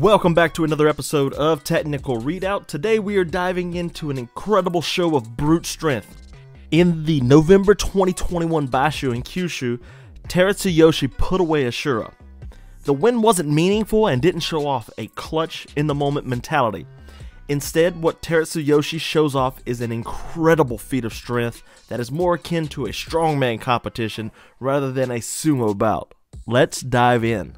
Welcome back to another episode of Technical Readout. Today we are diving into an incredible show of brute strength. In the November 2021 Basho in Kyushu, Terutsuyoshi put away Ishiura. The win wasn't meaningful and didn't show off a clutch in the moment mentality. Instead, what Terutsuyoshi shows off is an incredible feat of strength that is more akin to a strongman competition rather than a sumo bout. Let's dive in.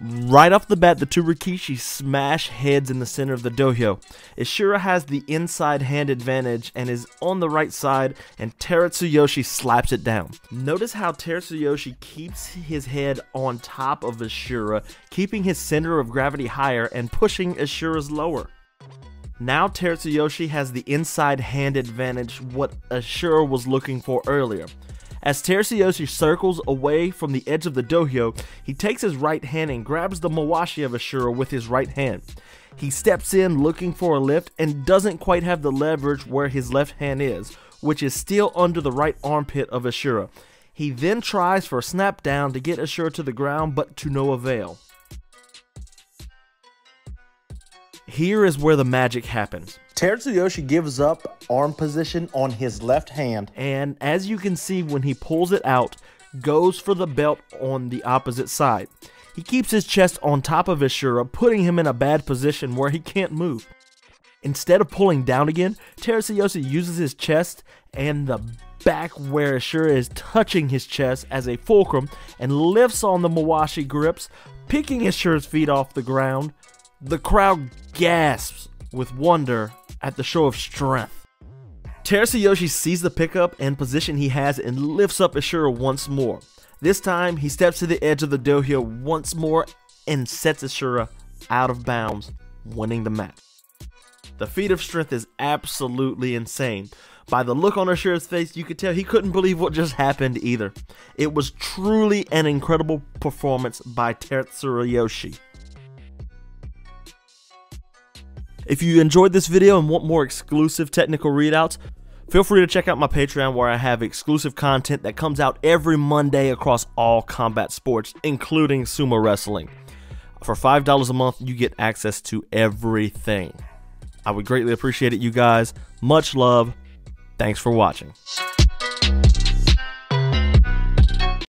Right off the bat, the two Rikishi smash heads in the center of the dohyo. Ishiura has the inside hand advantage and is on the right side, and Terutsuyoshi slaps it down. Notice how Terutsuyoshi keeps his head on top of Ishiura, keeping his center of gravity higher and pushing Ishiura's lower. Now Terutsuyoshi has the inside hand advantage, what Ishiura was looking for earlier. As Terutsuyoshi circles away from the edge of the dohyo, he takes his right hand and grabs the Mawashi of Ishiura with his right hand. He steps in looking for a lift and doesn't quite have the leverage where his left hand is, which is still under the right armpit of Ishiura. He then tries for a snap down to get Ishiura to the ground, but to no avail. Here is where the magic happens. Terutsuyoshi gives up arm position on his left hand, and as you can see when he pulls it out, goes for the belt on the opposite side. He keeps his chest on top of Ishiura, putting him in a bad position where he can't move. Instead of pulling down again, Terutsuyoshi uses his chest and the back where Ishiura is touching his chest as a fulcrum and lifts on the Mawashi grips, picking Ishiura's feet off the ground. The crowd gasps with wonder at the show of strength. Terutsuyoshi sees the pickup and position he has and lifts up Ishiura once more. This time, he steps to the edge of the dohyo once more and sets Ishiura out of bounds, winning the match. The feat of strength is absolutely insane. By the look on Ishiura's face, you could tell he couldn't believe what just happened either. It was truly an incredible performance by Terutsuyoshi. If you enjoyed this video and want more exclusive technical readouts, feel free to check out my Patreon where I have exclusive content that comes out every Monday across all combat sports, including sumo wrestling. For $5 a month, you get access to everything. I would greatly appreciate it, you guys. Much love. Thanks for watching.